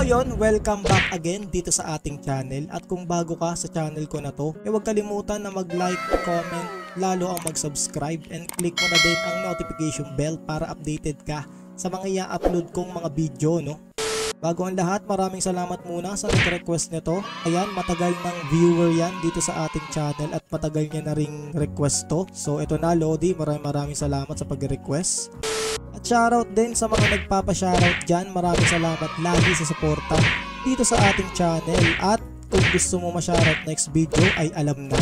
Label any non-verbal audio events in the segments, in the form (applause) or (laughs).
Yun, welcome back again dito sa ating channel at kung bago ka sa channel ko na to, eh huwag kalimutan na mag-like, comment, lalo ang mag-subscribe and click mo na din ang notification bell para updated ka sa mga i-upload kong mga video no. Bago ang lahat, maraming salamat muna sa nag-request nito. Ayan, matagal ng viewer yan dito sa ating channel at matagal niya na ring request to. So ito na Lodi, maraming maraming salamat sa pag-request. At shoutout din sa mga nagpapa-shoutout dyan. Maraming salamat lagi sa suporta dito sa ating channel. At kung gusto mo ma-shoutout next video ay alam na.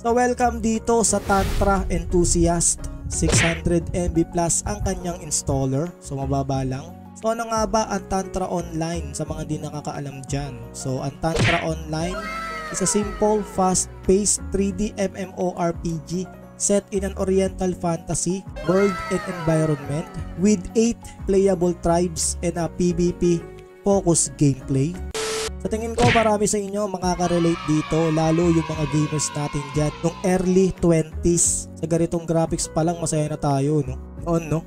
So welcome dito sa Tantra Enthusiast. 600 MB plus ang kanyang installer. So mababa lang. So ano nga ba ang Tantra Online sa mga di nakakaalam dyan? So ang Tantra Online is a simple, fast-paced 3D MMORPG set in an oriental fantasy world and environment with 8 playable tribes and a PvP focused gameplay. Sa tingin ko marami sa inyo makaka-relate dito lalo yung mga gamers natin dyan nung early 20s. Sa ganitong graphics pa lang masaya na tayo no? Noon no?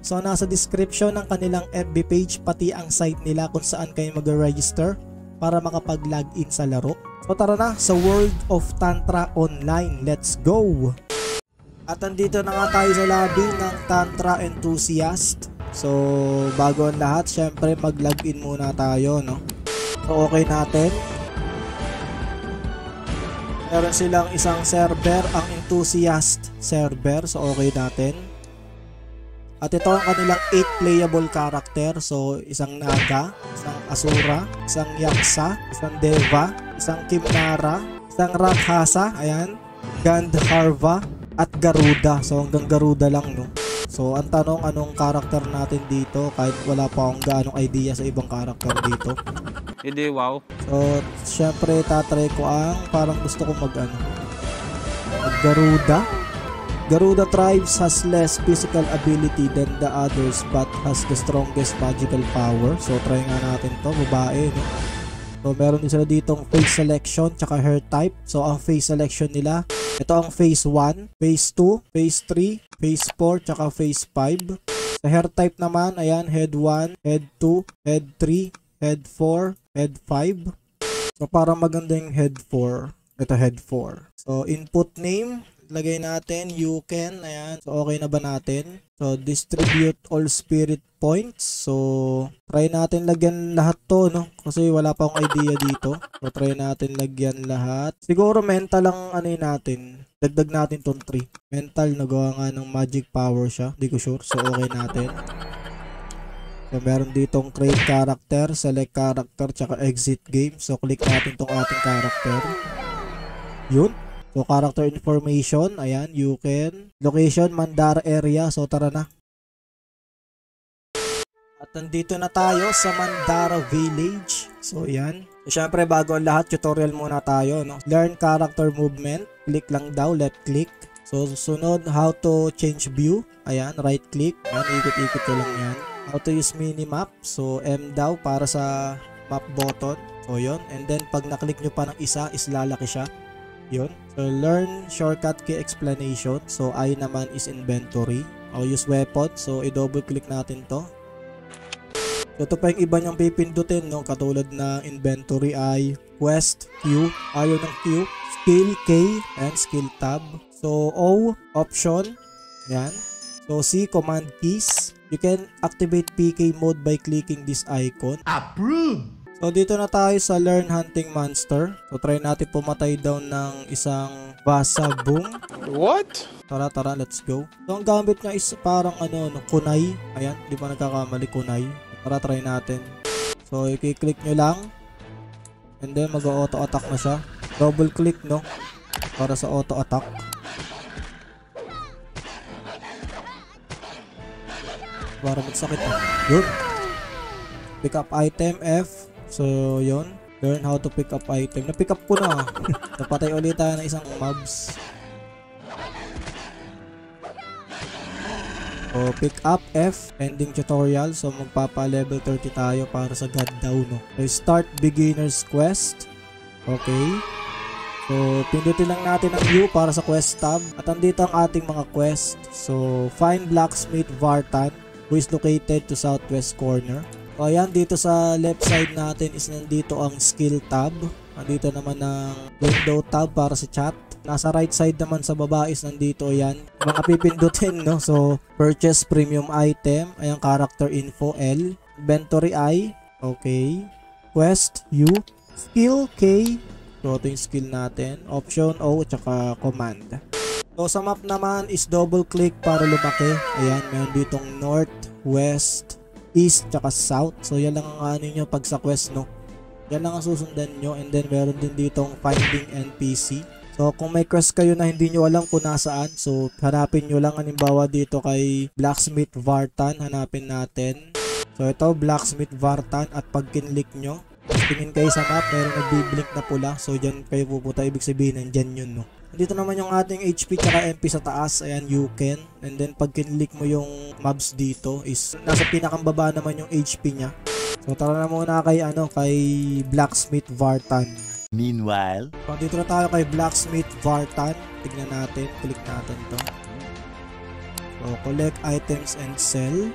So nasa description ng kanilang FB page pati ang site nila kung saan kayo mag-register para makapag-login sa laro. So tara na sa World of Tantra Online. Let's go! At andito na nga tayo sa lobby ng Tantra Enthusiast. So bago ang lahat, syempre mag-login muna tayo no. Okay natin. Meron silang isang server, ang Enthusiast server. So okay natin. At ito ang kanilang 8 playable character. So isang Naga, isang Asura, isang Yaksa, isang Deva, isang Kimnara, isang Rakhasa, ayan, Gandharva, at Garuda. So hanggang Garuda lang no. So ang tanong anong character natin dito kahit wala pa akong gaanong idea sa ibang character dito. Hindi, wow. So, syempre tatry ko ang parang gusto ko mag ano. Mag Garuda. Garuda tribes has less physical ability than the others but has the strongest magical power. So, try nga natin to Babae, no? So, meron din sila ditong face selection tsaka hair type. So, ang face selection nila, ito ang phase 1, phase 2, phase 3, phase 4, tsaka phase 5. Sa hair type naman, ayan, head 1, head 2, head 3, head 4, head 5. So para maganda yung head 4, ito head 4. So input name, lagay natin you can, ayan. So okay na ba natin? So distribute all spirit points. So try natin lagyan lahat to, no? Kasi wala pa akong idea dito. So try natin lagyan lahat. Siguro mental lang ano natin. Dagdag natin tong 3. Mental nagawa nga ng magic power siya. Di ko sure. So okay natin. So, meron ditong create character, select character, tsaka exit game. So, click natin tong ating character. Yun. So, character information. Ayan, you can. Location, Mandara area. So, tara na. At nandito na tayo sa Mandara Village. So, yan. So, syempre, bago ang lahat, tutorial muna tayo. No? Learn character movement. Click lang daw, left click. So, sunod, how to change view. Ayan, right click. Ayan, ikot-ikot ko lang yan how to use minimap. So, M daw para sa map button. So, yon And then, pag naklik nyo pa ng isa, is lalaki siya. Yun. So, learn shortcut key explanation. So, I naman is inventory. O, use weapon. So, i-double click natin to. So, ito pa yung iba niyang pipindutin, no? Katulad na inventory ay quest, Q, ayaw ng Q, skill, K, and skill tab. So, O, option. Yan. So, C, command keys. You can activate PK mode by clicking this icon. Approve! So dito na tayo sa Learn Hunting Monster. So try natin pumatay down ng isang Vasa Boom. What? Tara tara, let's go. So ang gamit niya is parang ano, no, kunay. Ayan, di pa nagkakamali kunay. Tara try natin. So i-click nyo lang. And then mag-auto attack na siya. Double click no. Para sa auto attack. Para magsakit. Yun. Pick up item F. So, yun. Learn how to pick up item. Na-pick up ko na. (laughs) Napatay ulit tayo ng isang mobs. So, pick up F. Ending tutorial. So, magpapa level 30 tayo para sa God daw, no? So, start beginner's quest. Okay. So, pindutin lang natin ang U para sa quest tab. At andito ang ating mga quest. So, find blacksmith Vartan who is located to southwest corner. So, ayan, dito sa left side natin is nandito ang skill tab. Nandito naman ang window tab para sa chat. Nasa right side naman sa baba is nandito yan. Mga pipindutin, no? So, purchase premium item. Ayan, character info L. Inventory I. Okay. Quest U. Skill K. So, ito yung skill natin. Option O, tsaka command. So, sa map naman is double click para lumaki. Ayan, meron ditong north, west, east, tsaka south. So, yan lang ang ano nyo pag sa quest, no? Yan lang ang susundan nyo. And then, meron din ditong finding NPC. So, kung may quest kayo na hindi nyo alam kung nasaan, so, hanapin nyo lang. Halimbawa dito kay Blacksmith Vartan, hanapin natin. So, ito, Blacksmith Vartan. At pag kinlik nyo, tingin kayo sa map, meron nagbiblink na pula. So, dyan kayo pupunta. Ibig sabihin, nandyan yun, no? Dito naman yung ating HP tsaka MP sa taas. Ayan, you can. And then, pag kinlik mo yung mobs dito, is nasa pinakambaba naman yung HP niya. So, tara na muna kay, ano, kay Blacksmith Vartan. Meanwhile, So, dito na tayo kay Blacksmith Vartan. Tignan natin. Click natin to. So, collect items and sell.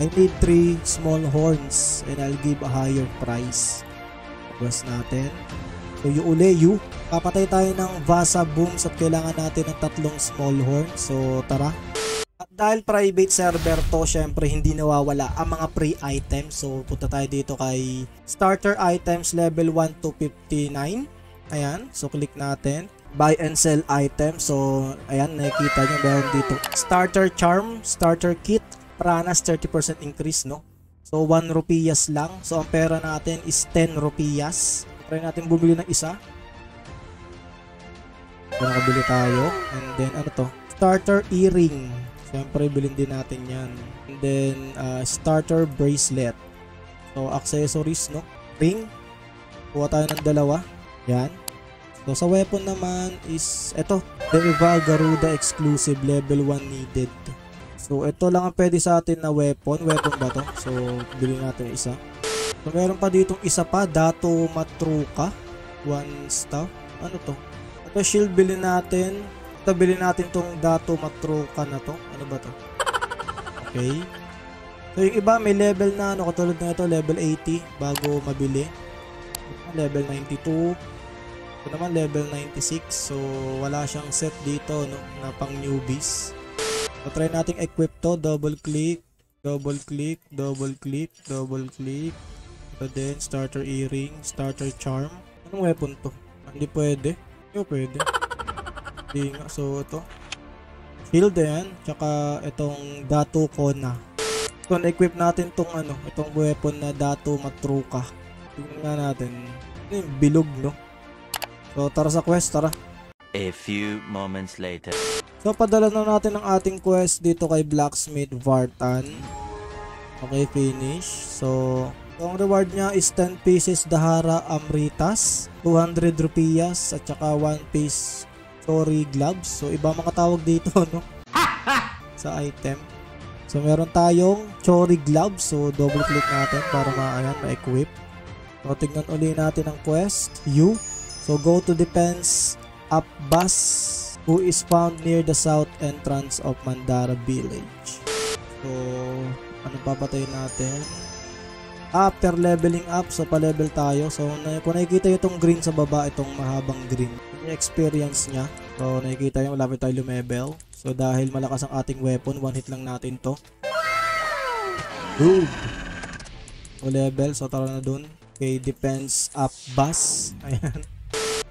I need 3 small horns and I'll give a higher price. Quest natin. So, yung uli, you. Papatay tayo ng Vasa Booms at kailangan natin ng tatlong small horns. So, tara. At dahil private server to, syempre hindi nawawala ang mga free items. So, punta tayo dito kay starter items level 1 to 59. Ayan, so click natin. Buy and sell items. So, ayan, nakikita nyo meron dito. Starter charm, starter kit, pranas 30% increase, no? So, 1 rupias lang. So, ang pera natin is 10 rupias. Try natin bumili ng isa. So, nakabili tayo. And then, ano to? Starter earring. Siyempre, bilhin din natin yan. And then, uh, starter bracelet. So, accessories, no? Ring. Kuha tayo ng dalawa. Yan. So, sa weapon naman is, eto, Deriva Garuda exclusive level 1 needed. So, ito lang ang pwede sa atin na weapon. Weapon ba to? So, bilhin natin isa. So, meron pa ditong isa pa, Dato Matruka. One staff. Ano to? Ito, shield bilhin natin. Ito, bilhin natin tong Dato Matruka na to. Ano ba to? (laughs) Okay. So, yung iba may level na, ano, katulad na ito, level 80 bago mabili. Level 92. Ito naman level 96. So, wala siyang set dito, no, na pang newbies. So, try nating equip to. Double click, double click, double click, double click. Ito din, starter earring, starter charm. Anong weapon to? Hindi pwede. Hindi pwede. Hindi nga. So, ito. Shield yan. Tsaka itong Datu Kona. So, na-equip natin tong ano, itong weapon na Datu Matruka. Tingnan nga natin. Ano yung bilog, no? So, tara sa quest, tara. a few moments later. So, padala na natin ang ating quest dito kay Blacksmith Vartan. Okay, finish. So, ang reward niya is 10 pieces Dahara Amritas, 200 rupias, at saka 1 piece Sorry gloves. So, iba mga tawag dito, (laughs) no? Sa item. So, meron tayong Chori gloves. So, double click natin para ma ayan, ma-equip. So, tignan uli natin ang quest. U. So, go to defense up bus who is found near the south entrance of Mandara Village. So, ano papatayin natin? After leveling up, so pa-level tayo. So, na, kung nakikita nyo itong green sa baba, itong mahabang green, yung experience niya. So, nakikita nyo, malapit tayo lumevel. So, dahil malakas ang ating weapon, one hit lang natin to. Boom! So, level. So, tara na dun. Okay, defense up bus. (laughs) Ayan.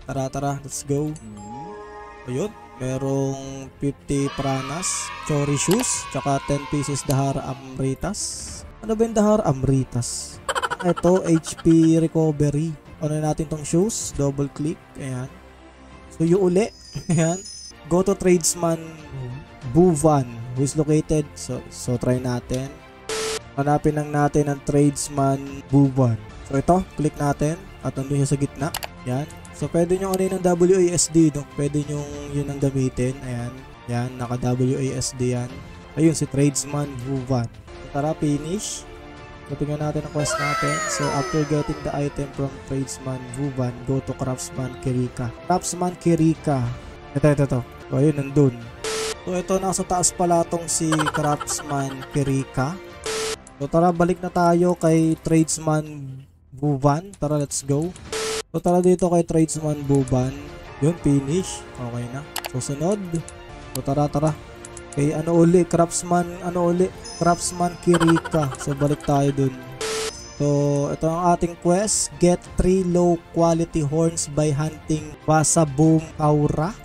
Tara, tara. Let's go. Ayun. Merong 50 pranas, chori shoes, tsaka 10 pieces dahara amritas. Ano ba yung dahara amritas? Ito, HP recovery. Ano natin tong shoes? Double click. Ayan. So, yung uli. (laughs) Ayan. Go to tradesman Buvan who is located. So, so try natin. Hanapin lang natin ang tradesman Buvan. So, ito. Click natin. At nandun siya sa gitna. Yan. So, pwede nyo ano ng WASD? Pwede nyo yun ang gamitin. Ayan. Yan. Naka WASD yan. Ayun, si Tradesman Buvan. Tara, finish. So, tingnan natin ang quest natin. So, after getting the item from tradesman Vuvan, go to craftsman Kirika. Craftsman Kirika. Ito, ito, ito. So, ayun, nandun. So, ito, nasa taas pala tong si craftsman Kirika. So, tara, balik na tayo kay tradesman Vuvan. Tara, let's go. So, tara dito kay tradesman Vuvan. Yun, finish. Okay na. Susunod. So, tara, tara. Kay ano uli, craftsman, ano uli, craftsman Kirika. So balik tayo dun. So ito ang ating quest, get 3 low quality horns by hunting Wasaboom Aura.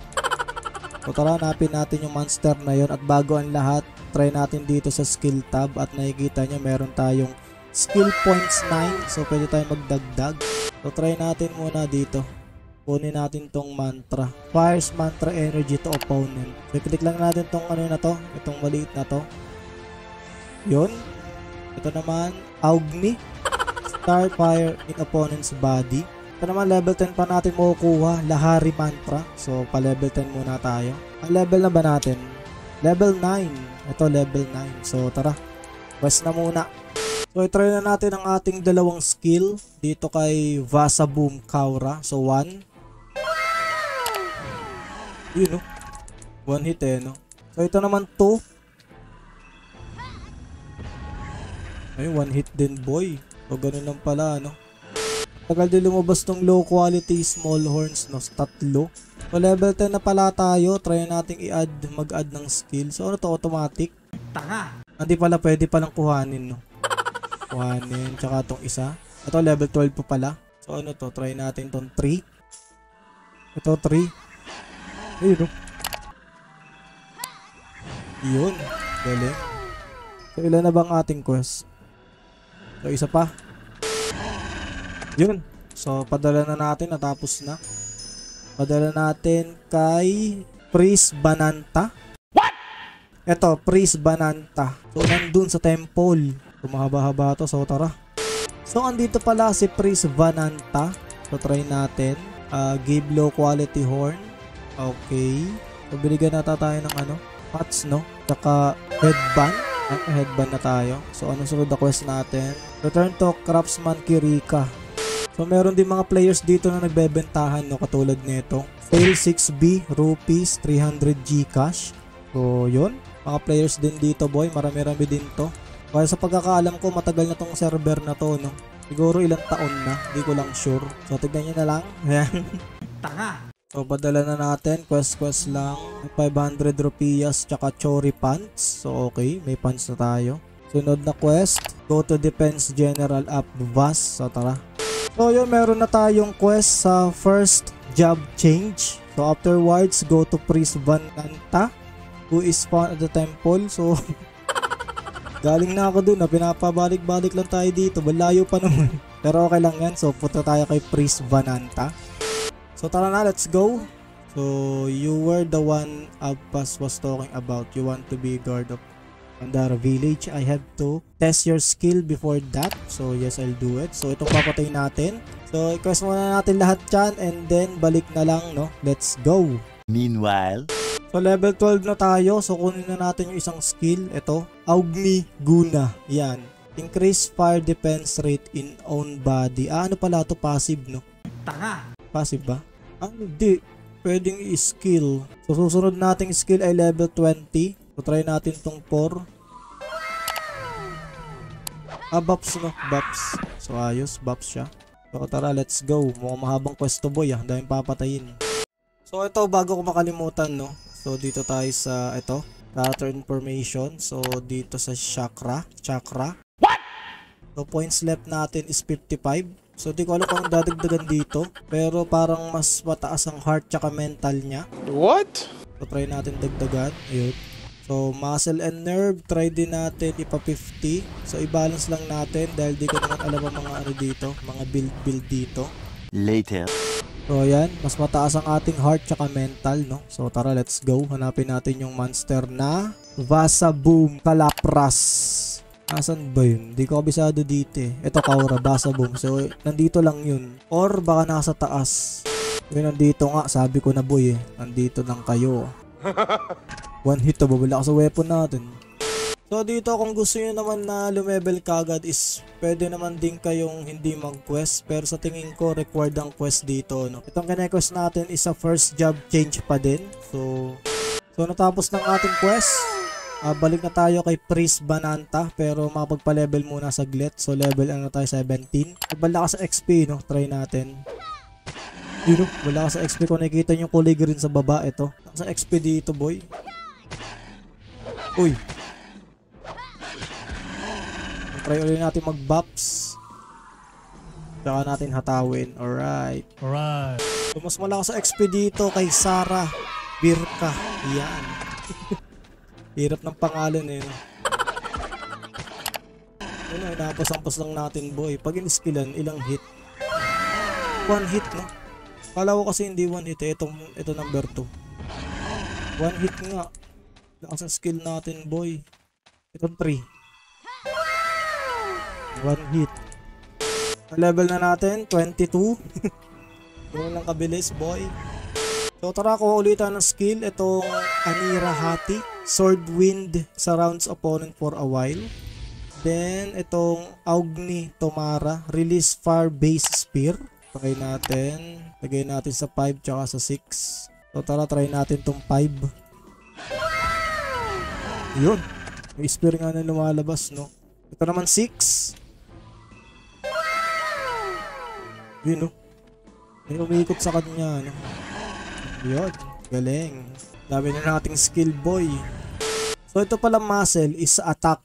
So tara, hanapin natin yung monster na yon at bago ang lahat, try natin dito sa skill tab at nakikita nyo meron tayong skill points 9. So pwede tayong magdagdag. So try natin muna dito kunin natin tong mantra. Fires mantra energy to opponent. So, click lang natin tong ano na to, itong maliit na to. Yun. Ito naman, Augni. Start fire in opponent's body. Ito naman, level 10 pa natin makukuha. Lahari mantra. So, pa level 10 muna tayo. Ang level na ba natin? Level 9. Ito, level 9. So, tara. Quest na muna. So, i-try na natin ang ating dalawang skill dito kay Vasaboom Kaura. So, 1. Yun, no? One hit, eh, no? So, ito naman 2. Ay, one hit din, boy. So, ganun lang pala, no? Tagal din lumabas tong low quality small horns, no? Tatlo. So, level 10 na pala tayo. Try nating i-add, mag-add ng skill. So, ano to? Automatic? Tanga! Hindi pala pwede palang kuhanin, no? Kuhanin. Tsaka tong isa. Ito, level 12 pa pala. So, ano to? Try natin tong 3. Ito, 3. Ayun, no? Yun. Galing. So, ilan na bang ating quest? So, isa pa. Yun. So, padala na natin. Natapos na. Padala natin kay Priest Bananta. What? Ito, Priest Bananta. So, nandun sa temple. So, mahaba-haba to. So, tara. So, andito pala si Priest Bananta. So, try natin. Uh, give low quality horn. Okay. So, binigyan nata tayo ng ano, pots, no? Tsaka headband. Ay, headband na tayo. So, anong sunod na quest natin? Return to Craftsman Kirika. So, meron din mga players dito na nagbebentahan, no? Katulad nito. Fail 6B, rupees, 300 Gcash. So, yun. Mga players din dito, boy. Marami-rami din to. Kaya sa pagkakaalam ko, matagal na tong server na to, no? Siguro ilang taon na. Hindi ko lang sure. So, tignan nyo na lang. (laughs) Ayan. Tanga! So, padala na natin. Quest quest lang. 500 rupias tsaka chori pants. So, okay. May pants na tayo. Sunod na quest. Go to Defense General up Vas. So, tara. So, yun. Meron na tayong quest sa first job change. So, afterwards, go to Priest Vananta who is found at the temple. So, (laughs) galing na ako dun. Na pinapabalik-balik lang tayo dito. Malayo pa naman. (laughs) Pero okay lang yan. So, punta tayo kay Priest Vananta. So tara na, let's go. So you were the one Abpas was talking about. You want to be guard of Pandara Village. I have to test your skill before that. So yes, I'll do it. So itong papatay natin. So i-quest muna natin lahat dyan and then balik na lang, no? Let's go! Meanwhile, So level 12 na tayo. So kunin na natin yung isang skill. Ito, Augni Guna. Yan. Increase fire defense rate in own body. Ah, ano pala to passive, no? Tanga! Passive ba? Ah, hindi. Pwedeng i-skill. So, susunod nating skill ay level 20. So, try natin tong 4. Ah, buffs no. Buffs. So, ayos. Buffs siya. So, tara, let's go. Mukhang mahabang quest to boy ah. Daming papatayin. So, ito, bago ko makalimutan, no. So, dito tayo sa, ito. Character information. So, dito sa chakra. Chakra. What? So, points left natin is 55. So di ko alam kung dadagdagan dito. Pero parang mas mataas ang heart tsaka mental niya. What? So try natin dagdagan. Ayun. So muscle and nerve, try din natin ipa 50. So i-balance lang natin dahil di ko naman alam ang mga ano dito. Mga build build dito. later. So ayan, mas mataas ang ating heart tsaka mental, no? So tara, let's go. Hanapin natin yung monster na Vasaboom Kalapras. Asan ba yun? Hindi ko kabisado dito eh. Ito Kaura, Basa Boom. So, nandito lang yun. Or baka nasa taas. Yun, nandito nga. Sabi ko na boy eh. Nandito lang kayo. (laughs) One hit to, babala ka sa weapon natin. So dito kung gusto niyo naman na lumevel kagad is pwede naman din kayong hindi mag-quest pero sa tingin ko required ang quest dito no. Itong kine-quest natin is a first job change pa din. So So natapos ng ating quest. Ah, balik na tayo kay Priest Bananta pero mapagpa-level muna saglit. So level ano tayo 17. Bala ka sa XP no, try natin. Yun wala ka sa XP ko nakikita niyo kulay green sa baba ito. Sa XP dito boy. Uy, Try ulit natin mag-bops. Saka natin hatawin. Alright. Alright. So, mas malakas sa XP dito kay Sarah Birka. Yan. (laughs) Hirap ng pangalan eh. No? Ano, inapas-ampas lang natin boy. Pag in-skillan, ilang hit? One hit no? Kala ko kasi hindi one hit eh. Itong, ito number 2. One hit nga. Lakas ang skill natin boy. Itong 3. One hit. Level na natin, 22. Ganun lang kabilis, boy. So tara ko ulitan ng skill. Itong Anira Hati. Sword Wind surrounds opponent for a while. Then, itong Augni Tomara. Release Fire Base Spear. Try natin. Lagay natin sa 5 tsaka sa 6. So tara, try natin tong 5. Yun. May spear nga na lumalabas, no? Ito naman 6. Yun, no? May umikot sa kanya, no? Yun. Galing. Dami na nating skill, boy. So, ito pala muscle is attack.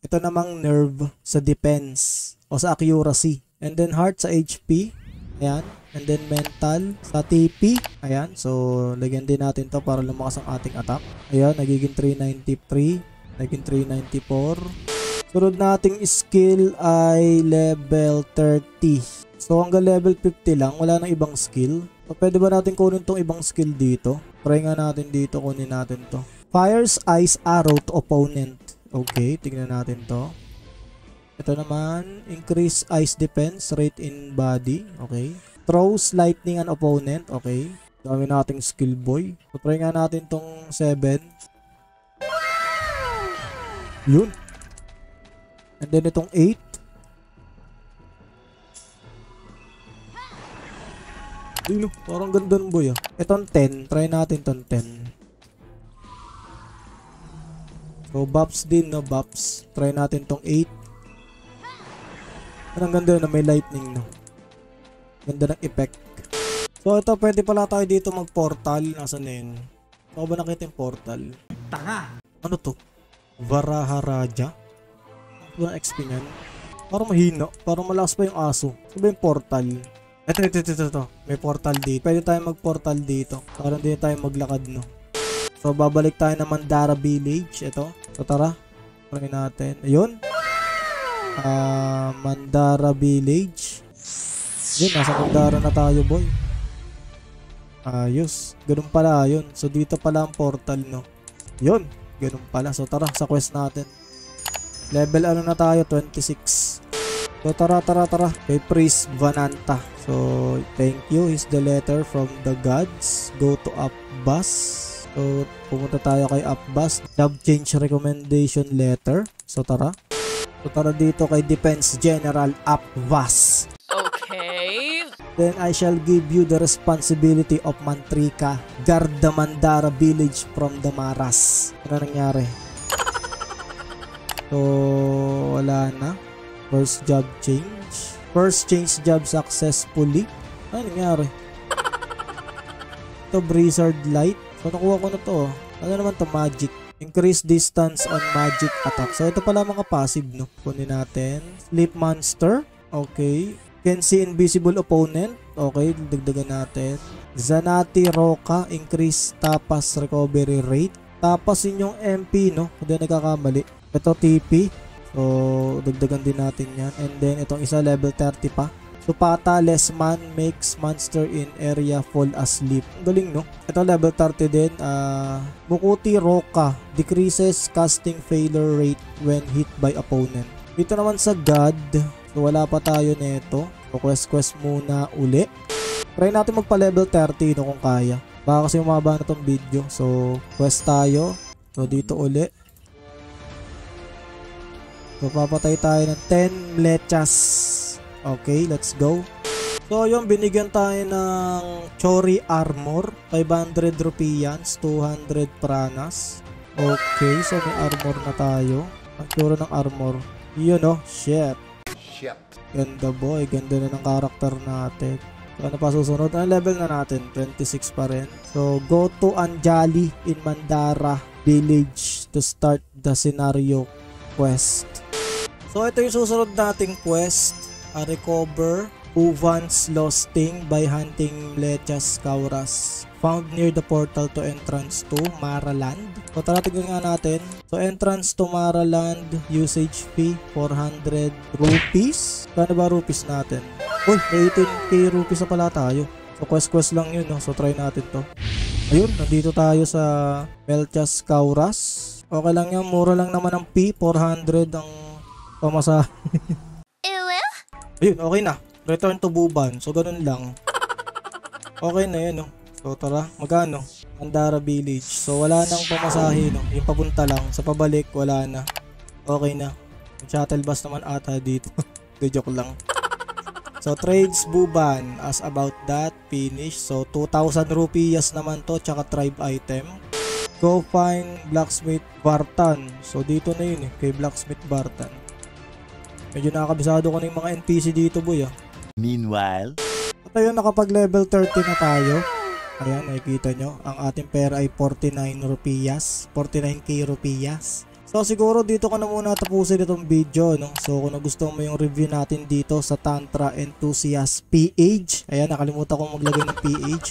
Ito namang nerve sa defense o sa accuracy. And then heart sa HP. Ayan. And then mental sa TP. Ayan. So, lagyan din natin to para lumakas ang ating attack. Ayan. Nagiging 393. Naging 394. Sunod nating skill ay level 30. So hanggang level 50 lang, wala nang ibang skill. So, pwede ba natin kunin tong ibang skill dito? Try nga natin dito, kunin natin to. Fires Ice Arrow to opponent. Okay, tingnan natin to. Ito naman, increase ice defense rate in body. Okay. Throws lightning an opponent. Okay. Dami nating skill boy. So, try nga natin tong 7. Yun. And then itong 8. Ayun, oh, parang ganda ng boy ah. Itong 10, try natin itong 10. So, buffs din, no? Buffs. Try natin tong 8. Parang ganda na may lightning, no? Ganda ng effect. So, ito, pwede pala tayo dito mag-portal. Nasaan na yun? Ako ba nakita yung portal? Tanga. Ano to? Varaharaja? Ano ba ang XP niyan? Parang mahina. Parang malakas pa yung aso. Ano ba yung portal? Ito, ito, ito, ito, ito. May portal dito. Pwede tayo mag-portal dito. Para hindi tayo maglakad, no? So, babalik tayo na Mandara Village. Ito. So, tara. Try natin. Ayun. Ah, Mandara Village. Yun, nasa Mandara na tayo, boy. Ayos. Ganun pala, yun. So, dito pala ang portal, no? Yun. Ganun pala. So, tara sa quest natin. Level ano na tayo? 26. So, tara, tara, tara. Kay Priest Vananta. So, thank you is the letter from the gods. Go to Upbus. So, pumunta tayo kay Upbus. Job change recommendation letter. So, tara. So, tara dito kay Defense General Upbus. Okay. Then I shall give you the responsibility of Mantrika, guard the Mandara village from the Maras. Ano nangyari? So, wala na. First job change. First change job successfully. Ano nangyari? Ito, Blizzard Light. So, nakuha ko na to. oh. Ano naman to? Magic. Increase distance on magic attack. So, ito pala mga passive, no? Kunin natin. Sleep Monster. Okay. Can see invisible opponent. Okay, dagdagan natin. Zanati Roca. Increase tapas recovery rate. Tapas yun yung MP, no? Kung di nagkakamali. Ito TP. So, dagdagan din natin yan. And then, itong isa level 30 pa. Supata, less man, makes monster in area fall asleep. Galing, no? Ito level 30 din. Ah, Mukuti Roca. Decreases casting failure rate when hit by opponent. Dito naman sa God. So, wala pa tayo nito. So, quest-quest muna uli. Try natin magpa-level 30 no, kung kaya. Baka kasi umaba na tong video. So, quest tayo. So, dito uli. So, papatay tayo ng 10 mlechas. Okay, let's go. So, yun, binigyan tayo ng Chori Armor. 500 rupians, 200 pranas. Okay, so may armor na tayo. Ang tsura ng armor. Yun, oh, shit. Shit. Ganda boy, ganda na ng karakter natin. So, ano pa susunod? Ang level na natin? 26 pa rin. So, go to Anjali in Mandara Village to start the scenario quest. So, ito yung susunod nating quest. A recover Uvan's lost thing by hunting Lechas Kauras. Found near the portal to entrance to Maraland. So tara tignan nga natin. So entrance to Maraland, usage fee 400 rupees. Kano ba rupees natin? Uy, may 18k rupees na pala tayo. So quest quest lang yun, no? so try natin to. Ayun, nandito tayo sa Melchas Kauras. Okay lang yan, mura lang naman ang fee, 400 ang pamasa. Ayun, okay na. Return to Buban. So, ganun lang. Okay na yun, no? So, tara. Magkano? Andara Village. So, wala nang pamasahe, no? Yung papunta lang. Sa pabalik, wala na. Okay na. Shuttle bus naman ata dito. (laughs) De joke lang. So, trades Buban. As about that, finish. So, 2,000 rupias naman to. Tsaka tribe item. Go find Blacksmith Bartan. So, dito na yun eh. Kay Blacksmith Bartan. Medyo nakakabisado ko na yung mga NPC dito, boy, ah. Meanwhile, At ayun, nakapag level 30 na tayo. Ayan, nakikita nyo. Ang ating pera ay 49 rupias. 49k rupias. So siguro dito ko na muna tapusin itong video. No? So kung nagustuhan mo yung review natin dito sa Tantra Enthusiast PH. Ayan, nakalimutan ko maglagay ng PH.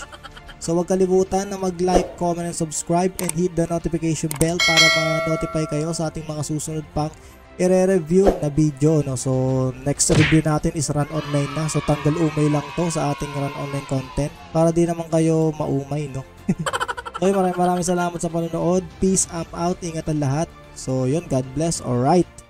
So huwag kalimutan na mag-like, comment, and subscribe and hit the notification bell para ma-notify kayo sa ating mga susunod pang i-review na video no? So next review natin is run online na. So tanggal umay lang to sa ating run online content para di naman kayo maumay no? (laughs) Okay maraming maraming salamat sa panonood. Peace I'm out. Ingat ang lahat. So yun God bless. Alright